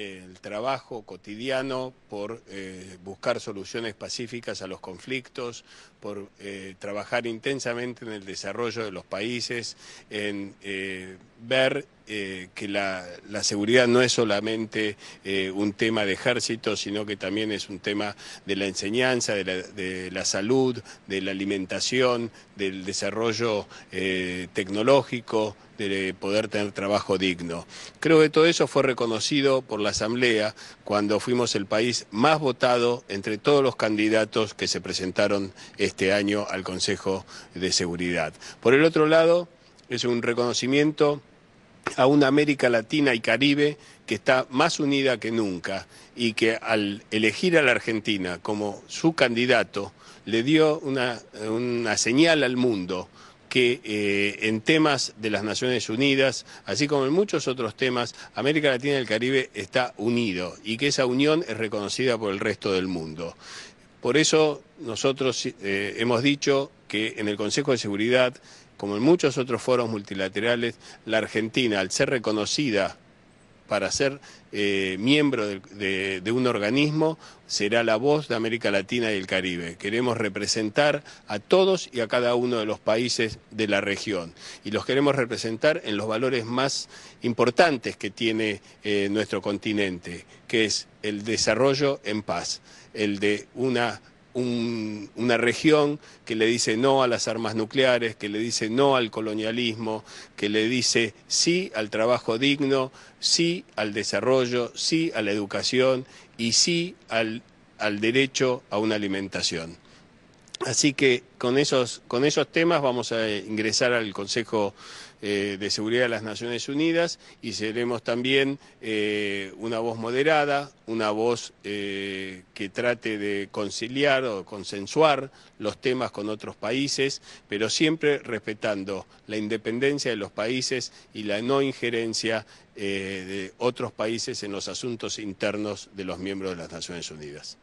el trabajo cotidiano por eh, buscar soluciones pacíficas a los conflictos, por eh, trabajar intensamente en el desarrollo de los países, en eh, que la, seguridad no es solamente un tema de ejército, sino que también es un tema de la enseñanza, de la salud, de la alimentación, del desarrollo tecnológico, de poder tener trabajo digno. Creo que todo eso fue reconocido por la Asamblea cuando fuimos el país más votado entre todos los candidatos que se presentaron este año al Consejo de Seguridad. Por el otro lado, es un reconocimiento a una América Latina y Caribe que está más unida que nunca y que al elegir a la Argentina como su candidato le dio una, una señal al mundo que eh, en temas de las Naciones Unidas, así como en muchos otros temas, América Latina y el Caribe está unido y que esa unión es reconocida por el resto del mundo. Por eso nosotros eh, hemos dicho que en el Consejo de Seguridad, como en muchos otros foros multilaterales, la Argentina, al ser reconocida para ser eh, miembro de, un organismo será la voz de América Latina y el Caribe. Queremos representar a todos y a cada uno de los países de la región y los queremos representar en los valores más importantes que tiene eh, nuestro continente, que es el desarrollo en paz, el de una una región que le dice no a las armas nucleares, que le dice no al colonialismo, que le dice sí al trabajo digno, sí al desarrollo, sí a la educación y sí al, al derecho a una alimentación. Así que con esos, con esos temas vamos a ingresar al Consejo eh, de Seguridad de las Naciones Unidas y seremos también eh, una voz moderada, una voz eh, que trate de conciliar o consensuar los temas con otros países, pero siempre respetando la independencia de los países y la no injerencia de otros países en los asuntos internos de los miembros de las Naciones Unidas.